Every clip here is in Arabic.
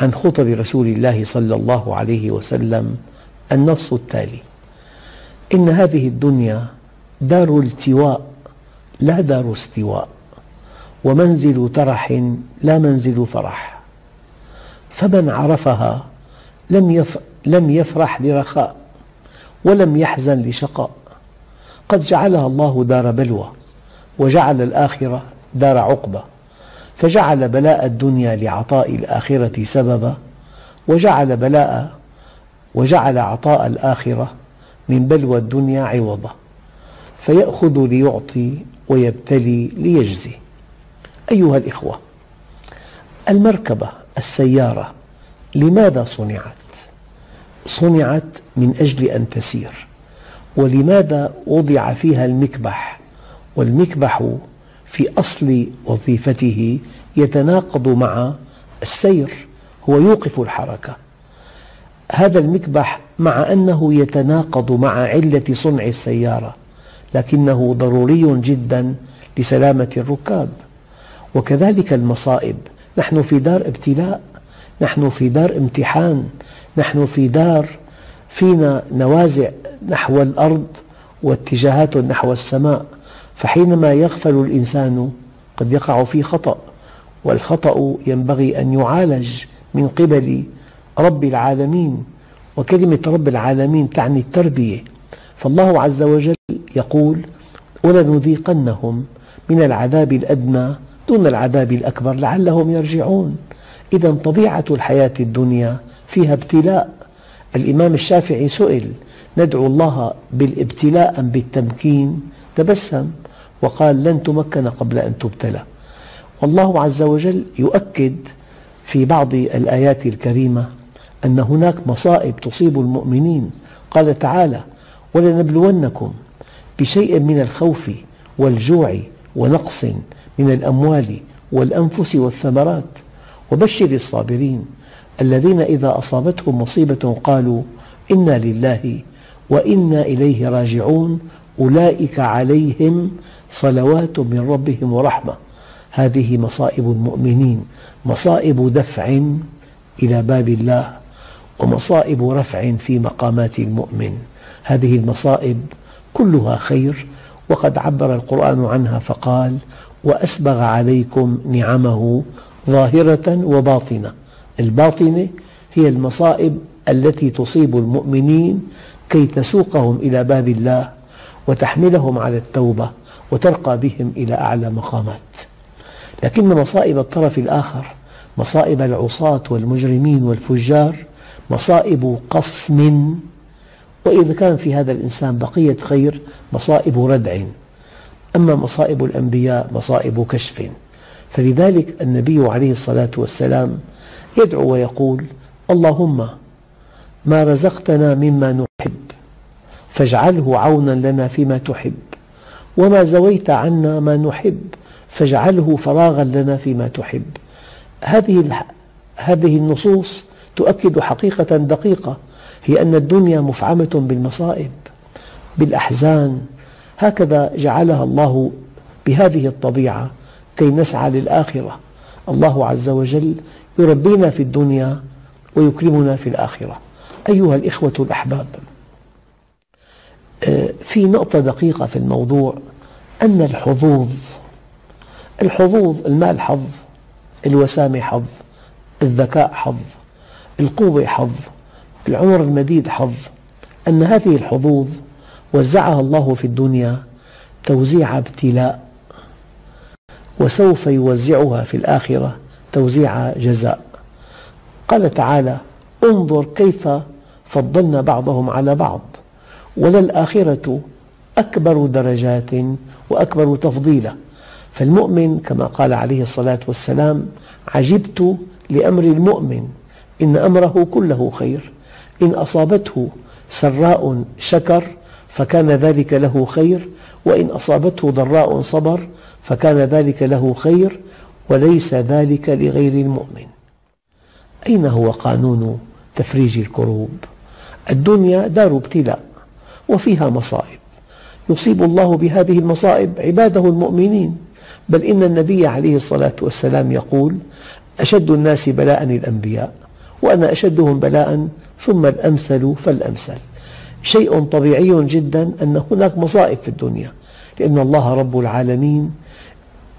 عن خطب رسول الله صلى الله عليه وسلم النص التالي. إن هذه الدنيا دار التواء لا دار استواء ومنزل ترح لا منزل فرح. فمن عرفها لم يفرح لرخاء ولم يحزن لشقاء قد جعلها الله دار بلوى وجعل الآخرة دار عقبة فجعل بلاء الدنيا لعطاء الآخرة سببا وجعل بلاء وجعل عطاء الآخرة من بلوى الدنيا عوضا فيأخذ ليعطي ويبتلي ليجزي أيها الإخوة المركبة السيارة لماذا صنعت؟ صنعت من أجل أن تسير ولماذا وضع فيها المكبح والمكبح في أصل وظيفته يتناقض مع السير هو يوقف الحركة. هذا المكبح مع أنه يتناقض مع علة صنع السيارة لكنه ضروري جدا لسلامة الركاب. وكذلك المصائب نحن في دار ابتلاء نحن في دار امتحان نحن في دار فينا نوازع نحو الأرض واتجاهات نحو السماء فحينما يغفل الإنسان قد يقع في خطأ. والخطأ ينبغي أن يعالج من قبل رب العالمين وكلمة رب العالمين تعني التربية. فالله عز وجل يقول ولنذيقنهم من العذاب الأدنى دون العذاب الأكبر لعلهم يرجعون. إذا طبيعة الحياة الدنيا فيها ابتلاء. الإمام الشافعي سئل ندعو الله بالابتلاء أم بالتمكين؟ تبسم وقال لن تمكن قبل أن تبتلى. والله عز وجل يؤكد في بعض الآيات الكريمة أن هناك مصائب تصيب المؤمنين. قال تعالى ولنبلونكم بشيء من الخوف والجوع ونقص من الأموال والأنفس والثمرات. وبشر الصابرين الذين إذا أصابتهم مصيبة قالوا إنا لله وإنا إليه راجعون. أولئك عليهم صلوات من ربهم ورحمة. هذه مصائب المؤمنين مصائب دفع إلى باب الله ومصائب رفع في مقامات المؤمن. هذه المصائب كلها خير وقد عبر القرآن عنها فقال وأسبغ عليكم نعمه ظاهرة وباطنة. الباطنة هي المصائب التي تصيب المؤمنين كي تسوقهم إلى باب الله وتحملهم على التوبة وترقى بهم إلى أعلى مقامات. لكن مصائب الطرف الآخر مصائب العصاة والمجرمين والفجار مصائب قصم وإذا كان في هذا الإنسان بقية خير مصائب ردع. أما مصائب الأنبياء مصائب كشف. فلذلك النبي عليه الصلاة والسلام يدعو ويقول اللهم ما رزقتنا مما نحب فاجعله عونا لنا فيما تحب وما زويت عنا ما نحب فاجعله فراغا لنا فيما تحب. هذه هذه النصوص تؤكد حقيقة دقيقة هي أن الدنيا مفعمة بالمصائب بالأحزان. هكذا جعلها الله بهذه الطبيعة كي نسعى للآخرة. الله عز وجل يربينا في الدنيا ويكرمنا في الآخرة. أيها الإخوة الأحباب آه، في نقطة دقيقة في الموضوع أن الحظوظ الحظوظ المال حظ الوسامة حظ الذكاء حظ القوة حظ العمر المديد حظ. أن هذه الحظوظ وزعها الله في الدنيا توزيع ابتلاء وسوف يوزعها في الآخرة توزيع جزاء. قال تعالى انظر كيف فضلنا بعضهم على بعض وللآخرة أكبر درجات وأكبر تفضيلا. فالمؤمن كما قال عليه الصلاة والسلام عجبت لأمر المؤمن إن أمره كله خير إن أصابته سراء شكر فكان ذلك له خير وإن أصابته ضراء صبر فكان ذلك له خير وليس ذلك لغير المؤمن. أين هو قانون تفريج الكروب؟ الدنيا دار ابتلاء وفيها مصائب. يصيب الله بهذه المصائب عباده المؤمنين. بل إن النبي عليه الصلاة والسلام يقول أشد الناس بلاء الأنبياء وأنا أشدهم بلاء ثم الأمثل فالأمثل. شيء طبيعي جدا أن هناك مصائب في الدنيا لأن الله رب العالمين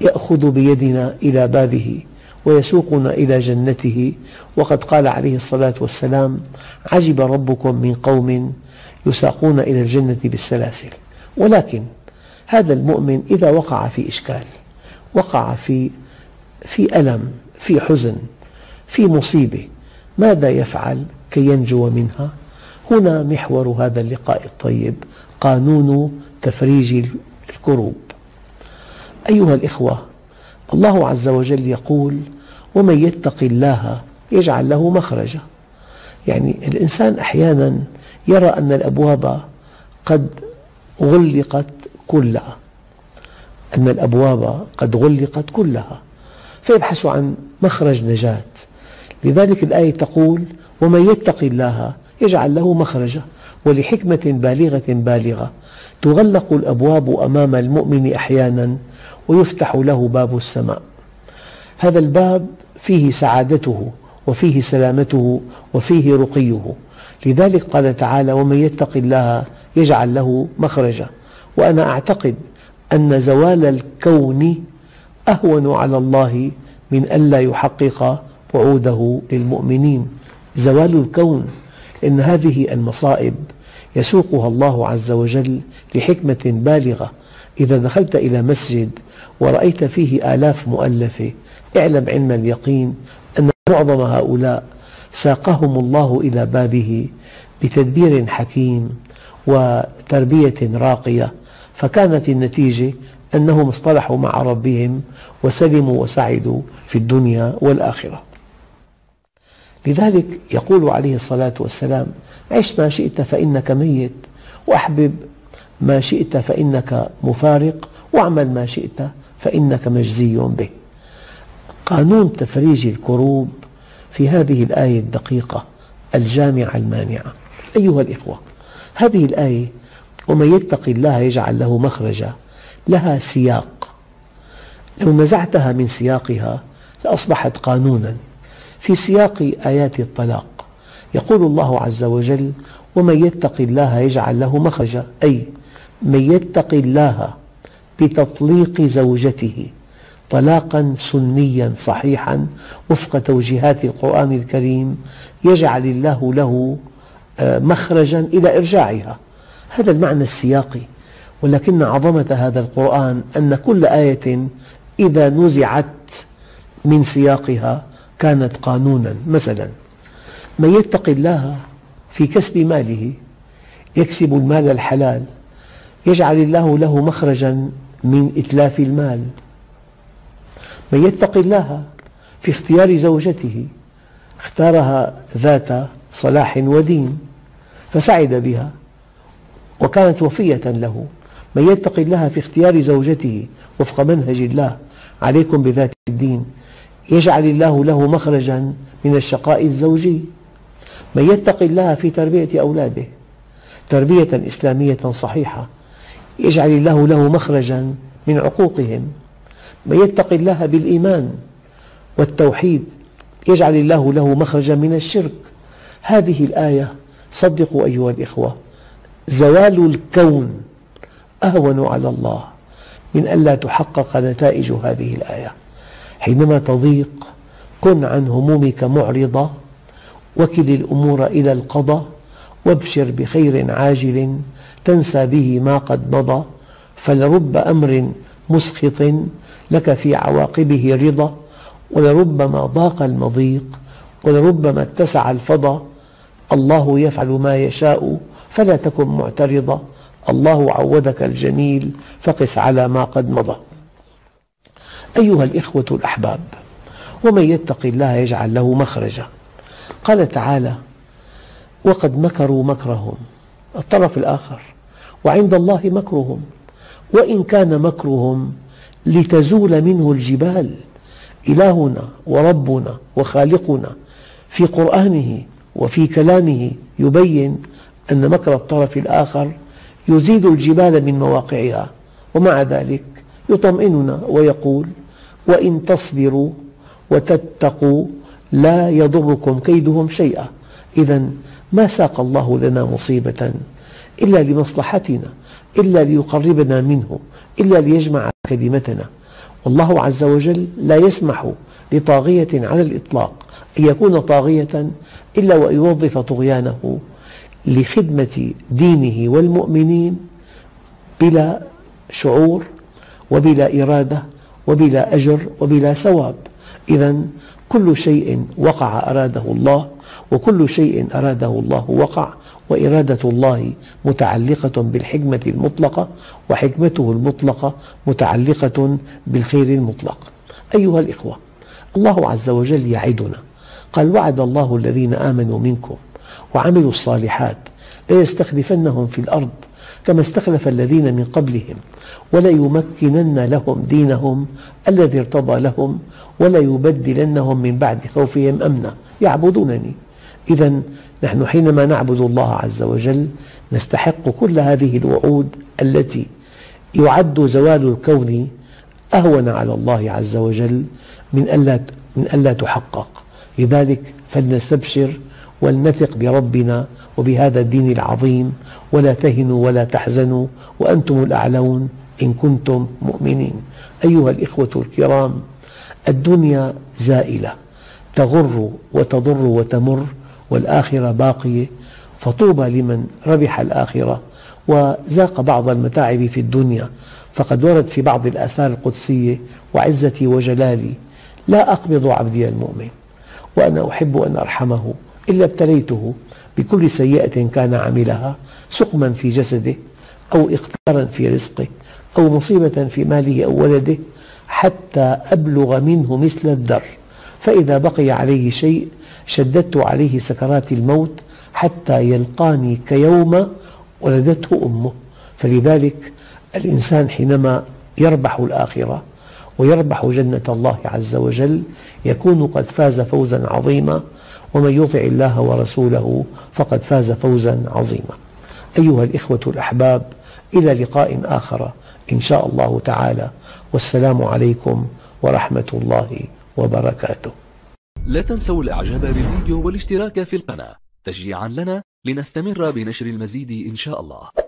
يأخذ بيدنا إلى بابه ويسوقنا إلى جنته. وقد قال عليه الصلاة والسلام عجب ربكم من قوم يساقون إلى الجنة بالسلاسل. ولكن هذا المؤمن إذا وقع في إشكال وقع في في ألم في حزن في مصيبة. ماذا يفعل كي ينجو منها؟ هنا محور هذا اللقاء الطيب قانون تفريج الكروب. أيها الإخوة الله عز وجل يقول ومن يتق الله يجعل له مخرجا. يعني الإنسان أحيانا يرى أن الأبواب قد غلقت كلها. أن الأبواب قد غلقت كلها فيبحث عن مخرج نجاة. لذلك الآية تقول ومن يتق الله يجعل له مخرجا ولحكمة بالغة بالغة. تغلق الأبواب أمام المؤمن أحيانا ويفتح له باب السماء. هذا الباب فيه سعادته وفيه سلامته وفيه رقيه. لذلك قال تعالى ومن يتق الله يجعل له مخرجا وأنا أعتقد أن زوال الكون أهون على الله من ألا يحقق وعوده للمؤمنين. زوال الكون إن هذه المصائب يسوقها الله عز وجل لحكمة بالغة. إذا دخلت إلى مسجد ورأيت فيه آلاف مؤلفة اعلم علم اليقين أن معظم هؤلاء ساقهم الله إلى بابه بتدبير حكيم وتربية راقية. فكانت النتيجة أنهم اصطلحوا مع ربهم وسلموا وسعدوا في الدنيا والآخرة. لذلك يقول عليه الصلاة والسلام عش ما شئت فإنك ميت وأحبب ما شئت فإنك مفارق واعمل ما شئت فإنك مجزي به. قانون تفريج الكروب في هذه الآية الدقيقة الجامعة المانعة. أيها الإخوة هذه الآية ومن يتق الله يجعل له مخرجا لها سياق. لو نزعتها من سياقها لأصبحت قانونا. في سياق آيات الطلاق يقول الله عز وجل ومن يتق الله يجعل له مخرجا. أي من يتق الله بتطليق زوجته طلاقا سنيا صحيحا وفق توجيهات القرآن الكريم يجعل الله له آه، مخرجا إلى إرجاعها. هذا المعنى السياقي ولكن عظمة هذا القرآن أن كل آية إذا نزعت من سياقها كانت قانونا. مثلا من يتق الله في كسب ماله يكسب المال الحلال يجعل الله له مخرجا من إتلاف المال. من يتق الله في اختيار زوجته اختارها ذات صلاح ودين فسعد بها. وكانت وفية له من يتق الله في اختيار زوجته وفق منهج الله عليكم بذات الدين يجعل الله له مخرجا من الشقاء الزوجي. من يتق الله في تربية أولاده تربية إسلامية صحيحة يجعل الله له مخرجا من عقوقهم. من يتق الله بالإيمان والتوحيد يجعل الله له مخرجا من الشرك. هذه الآية صدقوا أيها الإخوة. زوال الكون أهون على الله من ألا تحقق نتائج هذه الآية. حينما تضيق كن عن همومك معرضة وكل الأمور إلى القضاء وابشر بخير عاجل تنسى به ما قد مضى فلرب أمر مسخط لك في عواقبه رضا ولربما ضاق المضيق ولربما اتسع الفضا. الله يفعل ما يشاء فلا تكن معترضا الله عودك الجميل فقس على ما قد مضى. أيها الإخوة الأحباب ومن يتق الله يجعل له مخرجا. قال تعالى وقد مكروا مكرهم. الطرف الآخر وعند الله مكرهم. وإن كان مكرهم لتزول منه الجبال. إلهنا وربنا وخالقنا في قرآنه وفي كلامه يبين أن مكر الطرف الآخر يزيد الجبال من مواقعها ومع ذلك يطمئننا ويقول وإن تصبروا وتتقوا لا يضركم كيدهم شيئا. إذا ما ساق الله لنا مصيبة إلا لمصلحتنا إلا ليقربنا منه إلا ليجمع كلمتنا. والله عز وجل لا يسمح لطاغية على الإطلاق أن يكون طاغية إلا وأن يوظف طغيانه لخدمة دينه والمؤمنين بلا شعور وبلا إرادة وبلا أجر وبلا ثواب. إذا كل شيء وقع أراده الله وكل شيء أراده الله وقع وإرادة الله متعلقة بالحكمة المطلقة وحكمته المطلقة متعلقة بالخير المطلق. أيها الإخوة الله عز وجل يعدنا. قال وعد الله الذين آمنوا منكم وعملوا الصالحات ليستخلفنهم في الأرض كما استخلف الذين من قبلهم وليمكنن لهم دينهم الذي ارتضى لهم وليبدلنهم من بعد خوفهم أمنا. يعبدونني. إذا نحن حينما نعبد الله عز وجل نستحق كل هذه الوعود التي يعد زوال الكون أهون على الله عز وجل من ألا من ألا تحقق. لذلك فلنستبشر ولنثق بربنا وبهذا الدين العظيم. ولا تهنوا ولا تحزنوا وأنتم الأعلون إن كنتم مؤمنين. أيها الإخوة الكرام الدنيا زائلة تغر وتضر وتمر والآخرة باقية فطوبى لمن ربح الآخرة وذاق بعض المتاعب في الدنيا. فقد ورد في بعض الآثار القدسية وعزتي وجلالي لا أقبض عبدي المؤمن وأنا أحب أن أرحمه. إلا ابتليته بكل سيئة كان عملها سقما في جسده أو إختارا في رزقه أو مصيبة في ماله أو ولده حتى أبلغ منه مثل الذر فإذا بقي عليه شيء شددت عليه سكرات الموت حتى يلقاني كيوم ولدته أمه. فلذلك الإنسان حينما يربح الآخرة ويربح جنة الله عز وجل يكون قد فاز فوزا عظيما ومن يطع الله ورسوله فقد فاز فوزا عظيما. أيها الإخوة الأحباب إلى لقاء آخر إن شاء الله تعالى. والسلام عليكم ورحمة الله وبركاته. لا تنسوا الإعجاب بالفيديو والاشتراك في القناة. تشجيعا لنا لنستمر بنشر المزيد إن شاء الله.